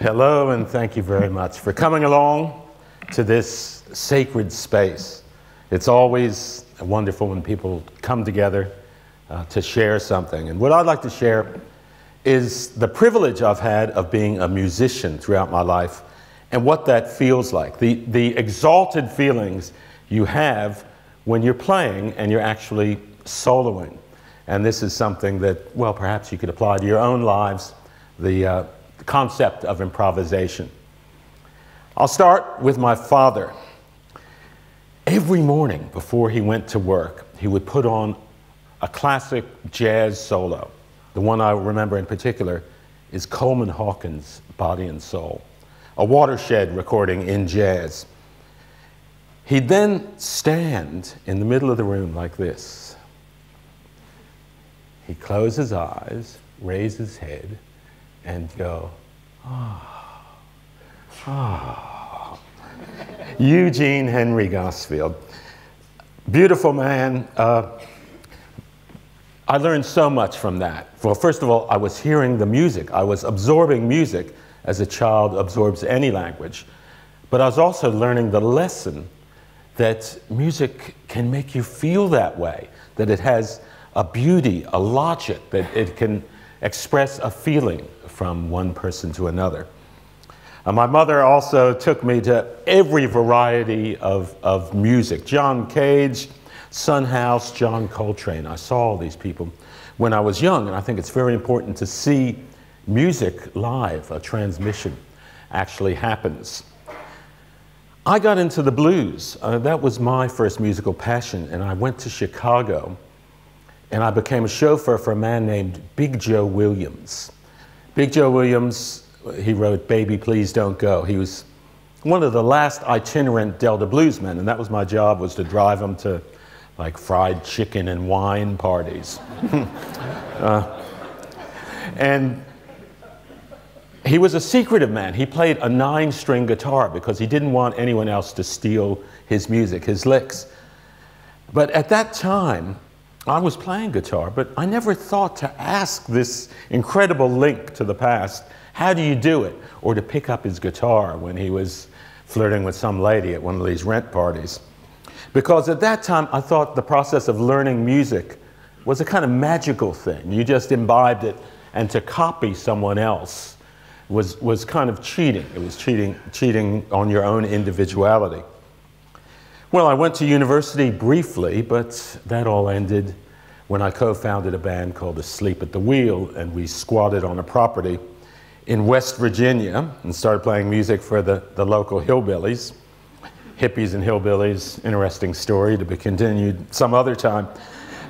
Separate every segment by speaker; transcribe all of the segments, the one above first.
Speaker 1: Hello, and thank you very much for coming along to this sacred space. It's always wonderful when people come together uh, to share something. And what I'd like to share is the privilege I've had of being a musician throughout my life and what that feels like. The, the exalted feelings you have when you're playing and you're actually soloing. And this is something that, well, perhaps you could apply to your own lives. The, uh, concept of improvisation. I'll start with my father. Every morning before he went to work, he would put on a classic jazz solo. The one I remember in particular is Coleman Hawkins' Body and Soul, a watershed recording in jazz. He'd then stand in the middle of the room like this. He'd close his eyes, raise his head, and go, ah, ah. Eugene Henry Gosfield. Beautiful man. Uh, I learned so much from that. Well, first of all, I was hearing the music. I was absorbing music as a child absorbs any language. But I was also learning the lesson that music can make you feel that way, that it has a beauty, a logic, that it can express a feeling from one person to another. Uh, my mother also took me to every variety of, of music John Cage, Son House, John Coltrane. I saw all these people when I was young, and I think it's very important to see music live, a transmission actually happens. I got into the blues. Uh, that was my first musical passion, and I went to Chicago and I became a chauffeur for a man named Big Joe Williams. Big Joe Williams, he wrote Baby Please Don't Go. He was one of the last itinerant Delta bluesmen, and that was my job, was to drive him to like fried chicken and wine parties. uh, and he was a secretive man. He played a nine string guitar because he didn't want anyone else to steal his music, his licks. But at that time, I was playing guitar, but I never thought to ask this incredible link to the past, how do you do it? Or to pick up his guitar when he was flirting with some lady at one of these rent parties. Because at that time, I thought the process of learning music was a kind of magical thing. You just imbibed it, and to copy someone else was, was kind of cheating. It was cheating, cheating on your own individuality. Well, I went to university briefly, but that all ended when I co founded a band called Asleep at the Wheel, and we squatted on a property in West Virginia and started playing music for the, the local hillbillies. Hippies and hillbillies, interesting story to be continued some other time.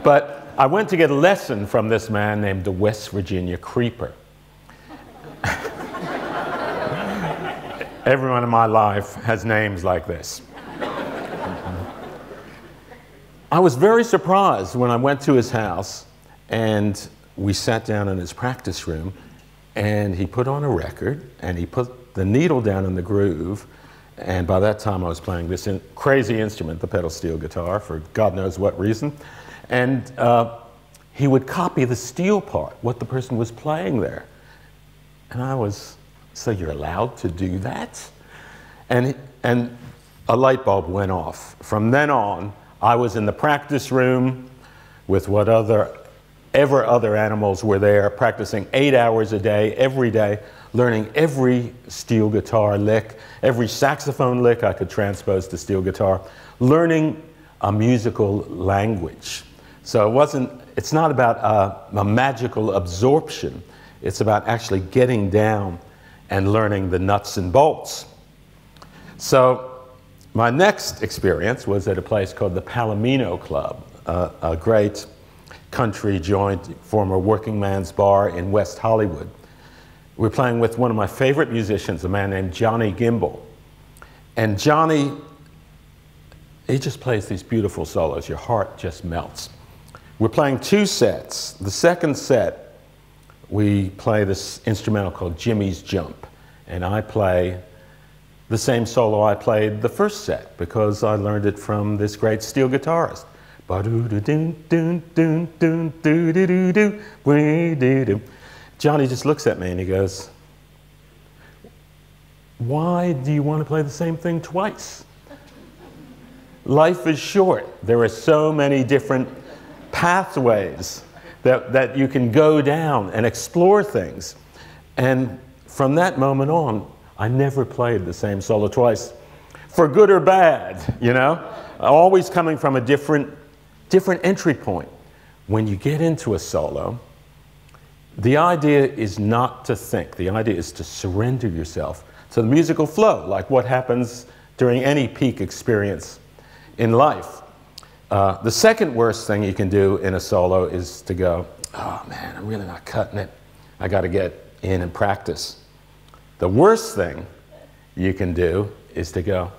Speaker 1: But I went to get a lesson from this man named the West Virginia Creeper. Everyone in my life has names like this. I was very surprised when I went to his house and we sat down in his practice room and he put on a record and he put the needle down in the groove. And by that time, I was playing this in crazy instrument, the pedal steel guitar, for God knows what reason. And uh, he would copy the steel part, what the person was playing there. And I was, so you're allowed to do that? And, and a light bulb went off. From then on, I was in the practice room with what other ever other animals were there, practicing eight hours a day, every day, learning every steel guitar lick, every saxophone lick I could transpose to steel guitar, learning a musical language. So it wasn't, it's not about a, a magical absorption, it's about actually getting down and learning the nuts and bolts. So my next experience was at a place called the Palomino Club, uh, a great country joint, former working man's bar in West Hollywood. We were playing with one of my favorite musicians, a man named Johnny Gimble. And Johnny, he just plays these beautiful solos. Your heart just melts. We're playing two sets. The second set, we play this instrumental called Jimmy's Jump. And I play the same solo I played the first set because I learned it from this great steel guitarist. Johnny just looks at me and he goes, why do you want to play the same thing twice? Life is short. There are so many different pathways that, that you can go down and explore things. And from that moment on, I never played the same solo twice, for good or bad, you know? Always coming from a different, different entry point. When you get into a solo, the idea is not to think. The idea is to surrender yourself to the musical flow, like what happens during any peak experience in life. Uh, the second worst thing you can do in a solo is to go, oh man, I'm really not cutting it. I got to get in and practice. The worst thing you can do is to go,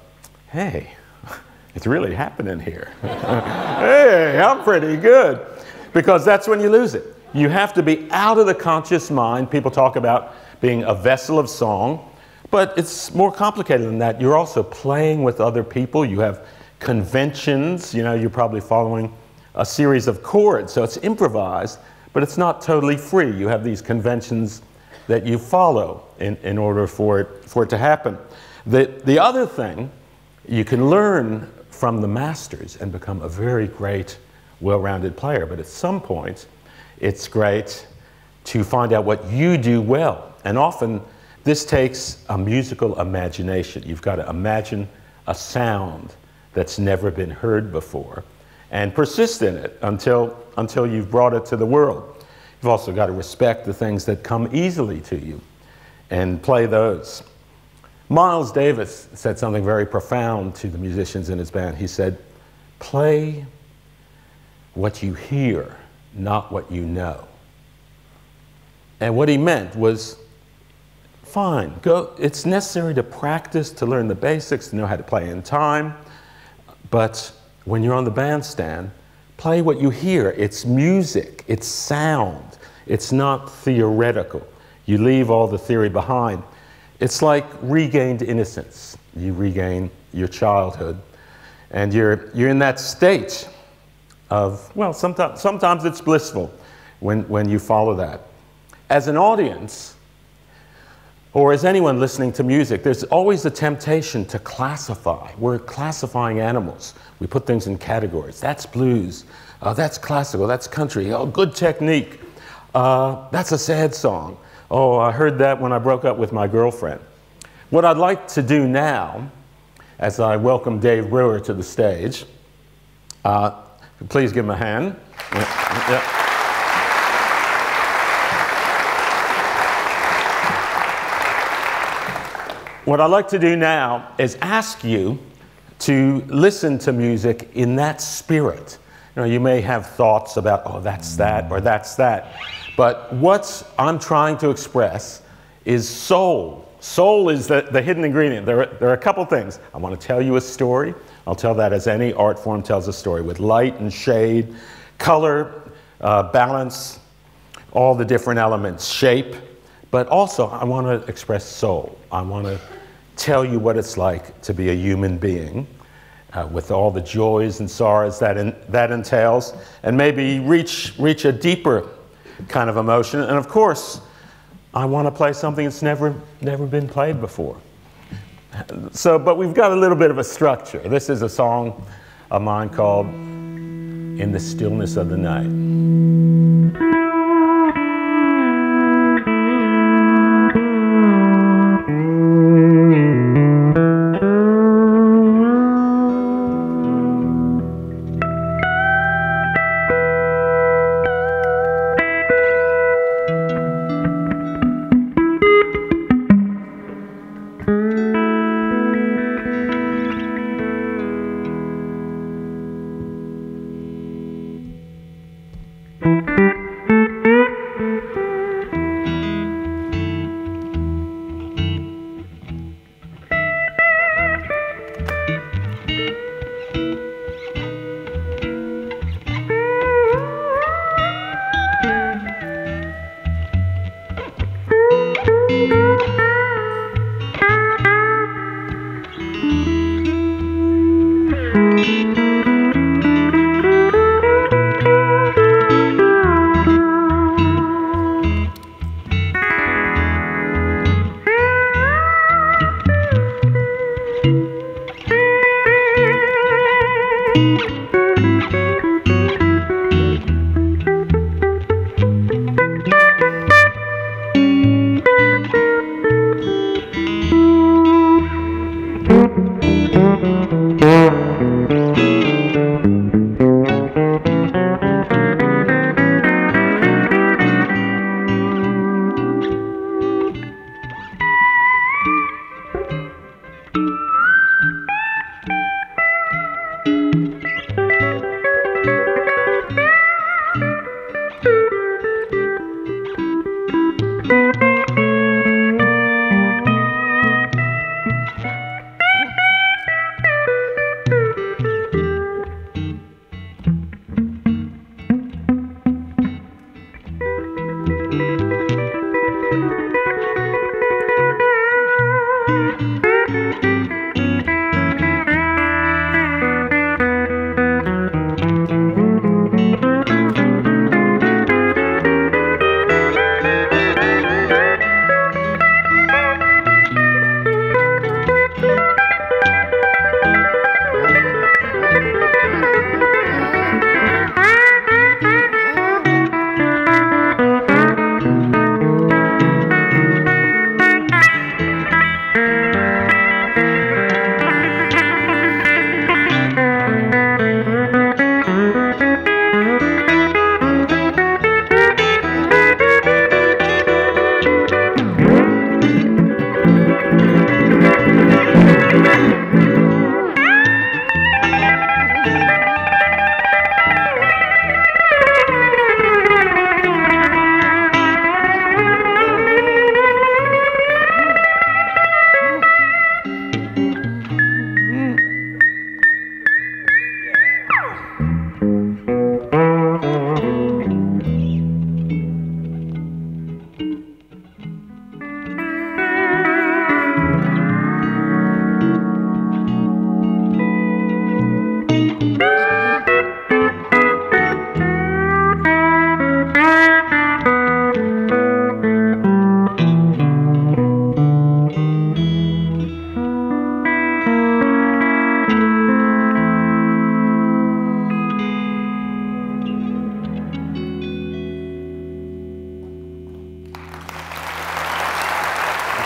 Speaker 1: hey, it's really happening here. hey, I'm pretty good. Because that's when you lose it. You have to be out of the conscious mind. People talk about being a vessel of song, but it's more complicated than that. You're also playing with other people. You have conventions, you know, you're probably following a series of chords, so it's improvised, but it's not totally free. You have these conventions that you follow in, in order for it, for it to happen. The, the other thing, you can learn from the masters and become a very great, well rounded player, but at some point, it's great to find out what you do well. And often, this takes a musical imagination. You've got to imagine a sound that's never been heard before and persist in it until, until you've brought it to the world. You've also got to respect the things that come easily to you and play those. Miles Davis said something very profound to the musicians in his band. He said, Play what you hear, not what you know. And what he meant was fine, go, it's necessary to practice, to learn the basics, to know how to play in time. But when you're on the bandstand, play what you hear. It's music, it's sound, it's not theoretical. You leave all the theory behind. It's like regained innocence. You regain your childhood. And you're, you're in that state of, well, sometimes, sometimes it's blissful when, when you follow that. As an audience, or as anyone listening to music, there's always the temptation to classify. We're classifying animals. We put things in categories. That's blues. Uh, that's classical. That's country. Oh, good technique. Uh, that's a sad song. Oh, I heard that when I broke up with my girlfriend. What I'd like to do now, as I welcome Dave Brewer to the stage, uh, please give him a hand. Yeah. Yeah. What I'd like to do now is ask you to listen to music in that spirit. You know, you may have thoughts about, oh, that's that or that's that. But what I'm trying to express is soul. Soul is the, the hidden ingredient. There are, there are a couple things. I want to tell you a story. I'll tell that as any art form tells a story with light and shade, color, uh, balance, all the different elements, shape. But also, I want to express soul. I want to tell you what it's like to be a human being uh, with all the joys and sorrows that, in, that entails, and maybe reach, reach a deeper kind of emotion. And of course, I want to play something that's never, never been played before. So, but we've got a little bit of a structure. This is a song of mine called In the Stillness of the Night.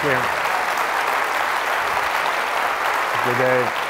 Speaker 1: Thank you. Good day.